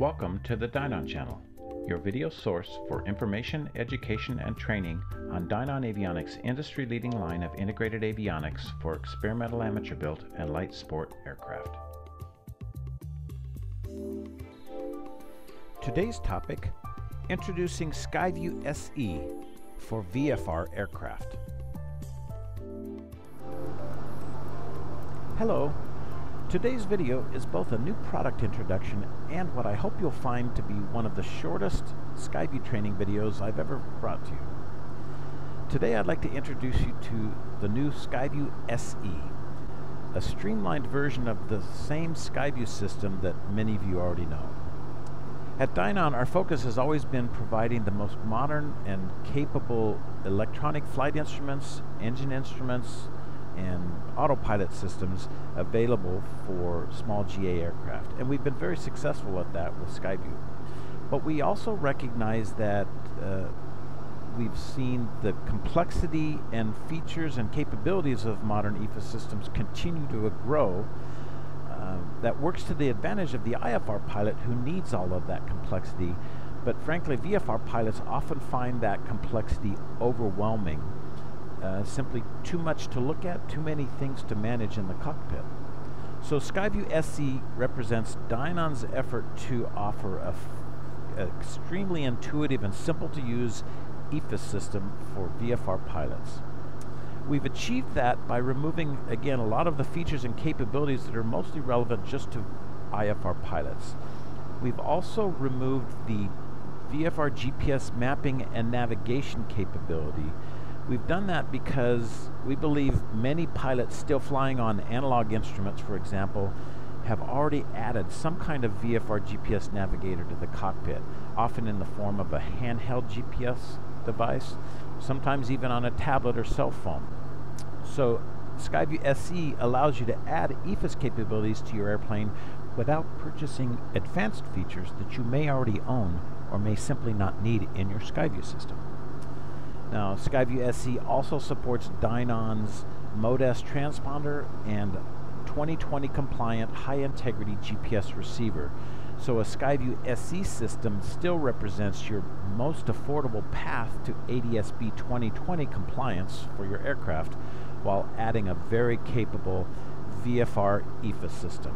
Welcome to the Dynon channel, your video source for information, education, and training on Dynon Avionics' industry-leading line of integrated avionics for experimental amateur-built and light sport aircraft. Today's topic, introducing Skyview SE for VFR aircraft. Hello, Today's video is both a new product introduction and what I hope you'll find to be one of the shortest Skyview training videos I've ever brought to you. Today I'd like to introduce you to the new Skyview SE, a streamlined version of the same Skyview system that many of you already know. At Dynon, our focus has always been providing the most modern and capable electronic flight instruments, engine instruments, and autopilot systems available for small GA aircraft. And we've been very successful at that with Skyview. But we also recognize that uh, we've seen the complexity and features and capabilities of modern EFIS systems continue to grow. Uh, that works to the advantage of the IFR pilot who needs all of that complexity. But frankly, VFR pilots often find that complexity overwhelming uh, simply too much to look at, too many things to manage in the cockpit. So Skyview SE represents Dynon's effort to offer a extremely intuitive and simple to use EFIS system for VFR pilots. We've achieved that by removing, again, a lot of the features and capabilities that are mostly relevant just to IFR pilots. We've also removed the VFR GPS mapping and navigation capability We've done that because we believe many pilots still flying on analog instruments, for example, have already added some kind of VFR GPS navigator to the cockpit, often in the form of a handheld GPS device, sometimes even on a tablet or cell phone. So Skyview SE allows you to add EFIS capabilities to your airplane without purchasing advanced features that you may already own or may simply not need in your Skyview system. Now, Skyview SE also supports Dynon's Mode S transponder and 2020 compliant high integrity GPS receiver. So a Skyview SE system still represents your most affordable path to ADS-B 2020 compliance for your aircraft while adding a very capable VFR EFIS system.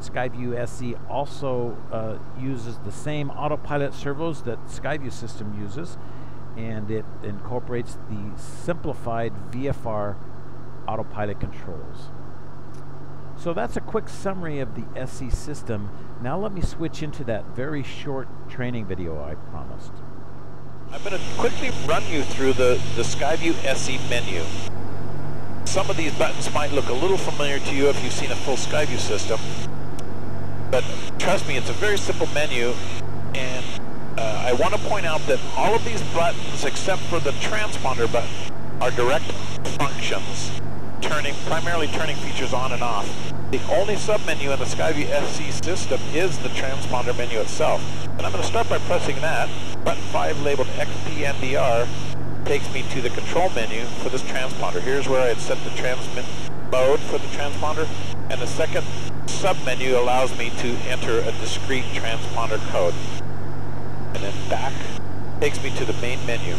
Skyview SE also uh, uses the same autopilot servos that Skyview system uses and it incorporates the simplified VFR autopilot controls. So that's a quick summary of the SE system. Now let me switch into that very short training video I promised. I'm going to quickly run you through the, the Skyview SE menu. Some of these buttons might look a little familiar to you if you've seen a full Skyview system, but trust me, it's a very simple menu, I want to point out that all of these buttons, except for the transponder button, are direct functions, turning primarily turning features on and off. The only submenu in the Skyview SE system is the transponder menu itself. And I'm going to start by pressing that. Button 5 labeled XPNDR takes me to the control menu for this transponder. Here's where I had set the transmit mode for the transponder. And the second submenu allows me to enter a discrete transponder code back takes me to the main menu.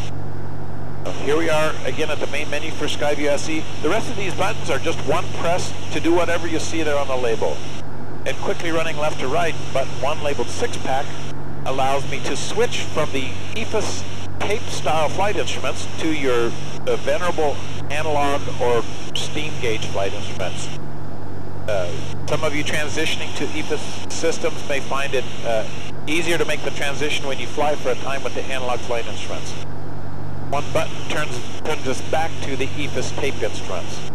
So here we are again at the main menu for Skyview SE. The rest of these buttons are just one press to do whatever you see there on the label. And quickly running left to right, button 1 labeled 6-pack allows me to switch from the EFIS tape style flight instruments to your uh, venerable analog or steam gauge flight instruments. Uh, some of you transitioning to EFIS systems may find it uh, easier to make the transition when you fly for a time with the analog flight instruments. One button turns, turns us back to the EFIS tape instruments.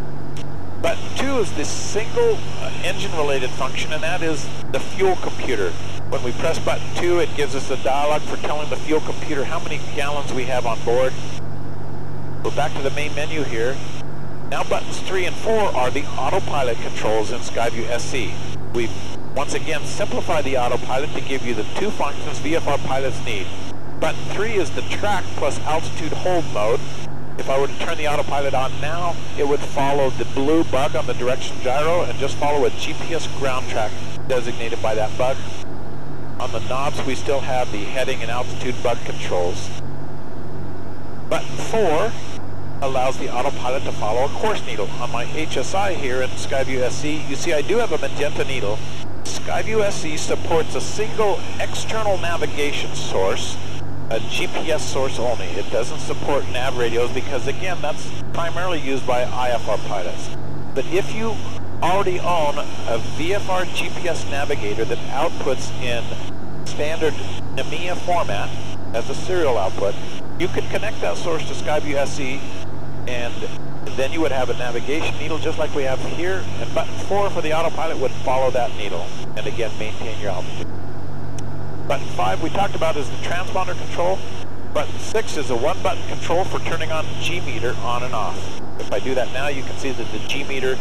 Button 2 is the single uh, engine-related function, and that is the fuel computer. When we press button 2, it gives us a dialog for telling the fuel computer how many gallons we have on board. We're back to the main menu here. Now buttons 3 and 4 are the autopilot controls in Skyview SE. We've once again, simplify the autopilot to give you the two functions VFR pilots need. Button 3 is the track plus altitude hold mode. If I were to turn the autopilot on now, it would follow the blue bug on the direction gyro and just follow a GPS ground track designated by that bug. On the knobs, we still have the heading and altitude bug controls. Button 4 allows the autopilot to follow a course needle. On my HSI here in Skyview SE, you see I do have a magenta needle. Skyview SE supports a single external navigation source, a GPS source only. It doesn't support nav radios because again, that's primarily used by IFR pilots. But if you already own a VFR GPS navigator that outputs in standard NMEA format as a serial output, you can connect that source to Skyview SE and then you would have a navigation needle just like we have here and button 4 for the autopilot would follow that needle and again maintain your altitude. Button 5 we talked about is the transponder control. Button 6 is a one button control for turning on the G meter on and off. If I do that now you can see that the G meter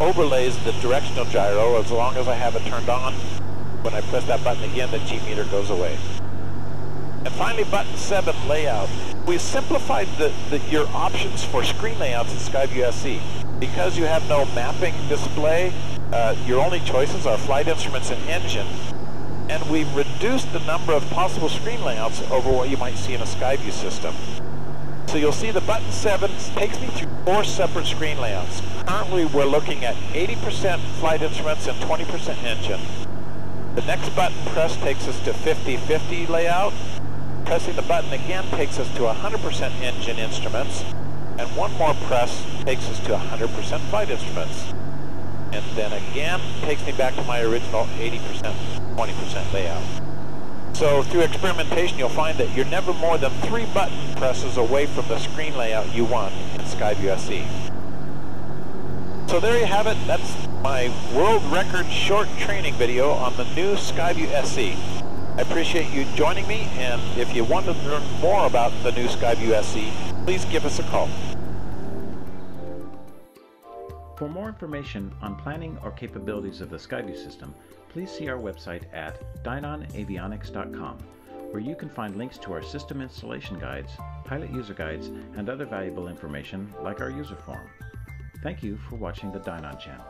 overlays the directional gyro as long as I have it turned on. When I press that button again the G meter goes away. And finally button 7 layout we simplified the, the, your options for screen layouts in Skyview SE. Because you have no mapping display, uh, your only choices are flight instruments and engine, and we've reduced the number of possible screen layouts over what you might see in a Skyview system. So you'll see the button 7 takes me through four separate screen layouts. Currently we're looking at 80% flight instruments and 20% engine. The next button press takes us to 50-50 layout, Pressing the button again takes us to 100% engine instruments, and one more press takes us to 100% flight instruments. And then again takes me back to my original 80%, 20% layout. So through experimentation you'll find that you're never more than three button presses away from the screen layout you want in Skyview SE. So there you have it, that's my world record short training video on the new Skyview SE. I appreciate you joining me, and if you want to learn more about the new Skyview SE, please give us a call. For more information on planning or capabilities of the Skyview system, please see our website at dynonavionics.com, where you can find links to our system installation guides, pilot user guides, and other valuable information like our user forum. Thank you for watching the Dynon channel.